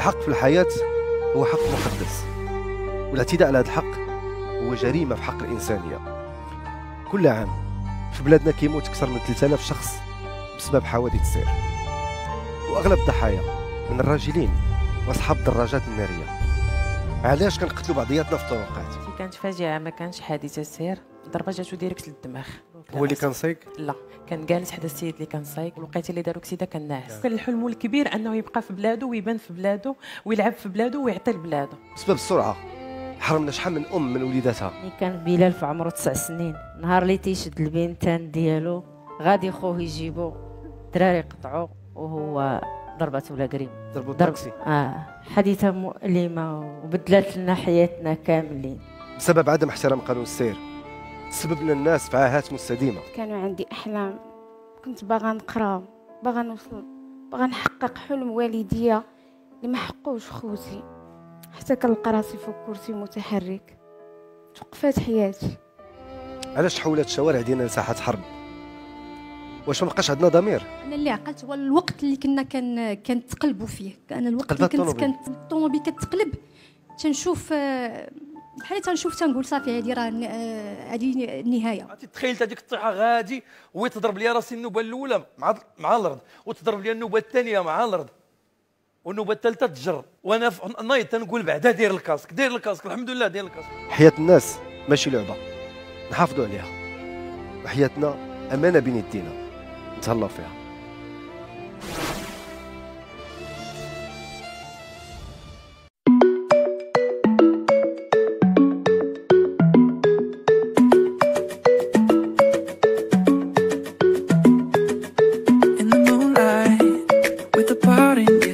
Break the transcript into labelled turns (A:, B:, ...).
A: الحق في الحياة هو حق مقدس والاعتداء على هذا الحق هو جريمة في حق الإنسانية. كل عام في بلادنا كيموت أكثر من 3000 شخص بسبب حوادث السير. وأغلب الضحايا من الراجلين وأصحاب الدراجات النارية. علاش كنقتلوا بعضياتنا في الطرقات؟
B: كانت فاجعة ما كانش حادثة سير؟ ضربة جاتو direct للدماغ
A: هو اللي كان سايق
B: لا كان جالس حدا السيد اللي كان سايق والوقيتة اللي داروا كسيده كان ناعس كان الحلم الكبير أنه يبقى في بلاده ويبان في بلاده ويلعب في بلاده ويعطي لبلاده.
A: بسبب السرعة حرمنا شحال من أم من وليداتها.
C: كان بلال في عمره تسع سنين. نهار اللي تيشد البنتان ديالو غادي خوه يجيبو دراري قطعو وهو ضربته ولا قريب.
A: ضربوا
C: ضرب
A: التاكسي
C: آه حادثه مؤلمة وبدلت لنا حياتنا كاملين.
A: بسبب عدم احترام قانون السير. سببنا الناس في عاهات مستديمة.
D: كانوا عندي أحلام. كنت باغا نقرأ باغا نوصل باغا نحقق حلم والديا اللي ما حقوش خوتي. حتى كنلقى راسي فوق كرسي متحرك. توقفات حياتي.
A: علاش تحولت الشوارع ديالنا لساحة حرب؟ واش ما بقاش عندنا ضمير؟
E: أنا اللي عقلت هو الوقت اللي كنا كان كنتقلبوا فيه. أنا الوقت اللي كنت كانت الطوموبيل كتقلب. تنشوف آه، بحال تنشوف تنقول صافي هذه راه ن- آه، هذه النهايه
F: عرفتي؟ تخيلت هذيك الطيحه غادي وهي تضرب لي راسي النوبة الأولى مع مع الأرض وتضرب لي النوبة الثانية مع الأرض والنوبة الثالثة تجر وأنا نايض تنقول بعدا دير ال casque دير ال casque الحمد لله دير ال casque.
A: حياة الناس ماشي لعبة نحافظوا عليها. وحياتنا أمانة بين يدينا نتهلاو فيها. the party.